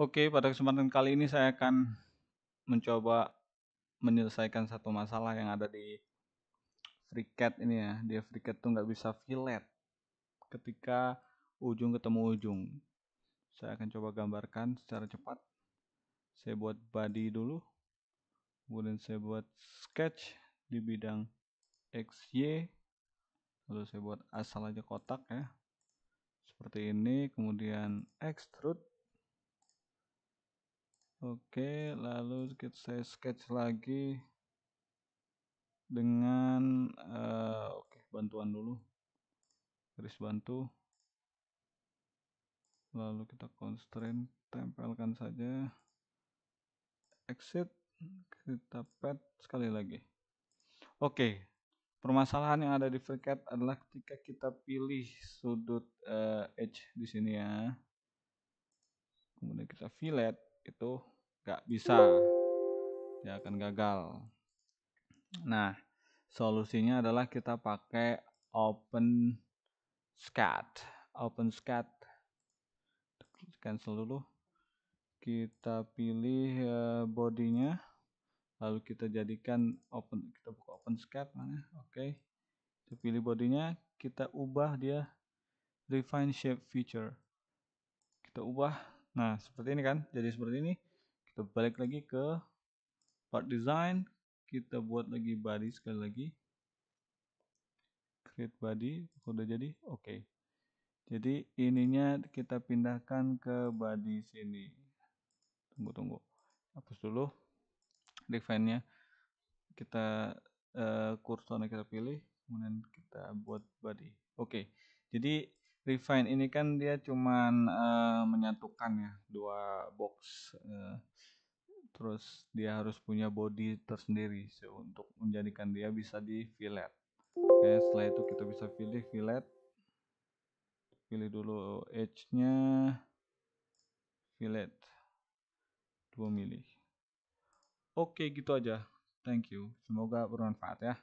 Oke, pada kesempatan kali ini saya akan mencoba menyelesaikan satu masalah yang ada di FreeCAD ini ya. Dia FreeCAD tuh nggak bisa fillet ketika ujung ketemu ujung. Saya akan coba gambarkan secara cepat. Saya buat body dulu. Kemudian saya buat sketch di bidang XY. Lalu saya buat asal aja kotak ya. Seperti ini. Kemudian extrude Oke, lalu kita saya sketch lagi dengan uh, oke bantuan dulu. Garis bantu. Lalu kita constraint tempelkan saja. Exit kita pad sekali lagi. Oke permasalahan yang ada di FreeCAD adalah ketika kita pilih sudut uh, edge di sini ya. Kemudian kita fillet itu nggak bisa dia akan gagal. Nah solusinya adalah kita pakai open scat open scat. Cancel dulu kita pilih uh, bodinya lalu kita jadikan open kita buka open scat mana oke. Okay. kita pilih bodinya kita ubah dia refine shape feature. Kita ubah Nah, seperti ini kan. Jadi seperti ini. Kita balik lagi ke part design. Kita buat lagi body sekali lagi. Create body. Udah jadi. Oke. Okay. Jadi ininya kita pindahkan ke body sini. Tunggu, tunggu. Hapus dulu. Define-nya. Kita uh, kursornya kita pilih. Kemudian kita buat body. Oke. Okay. Jadi refine ini kan dia cuman uh, menyatukan ya dua box uh, terus dia harus punya body tersendiri so, untuk menjadikan dia bisa di fillet. Oke setelah itu kita bisa pilih fillet. Pilih dulu edge nya fillet. 2 mili oke gitu aja. Thank you. Semoga bermanfaat ya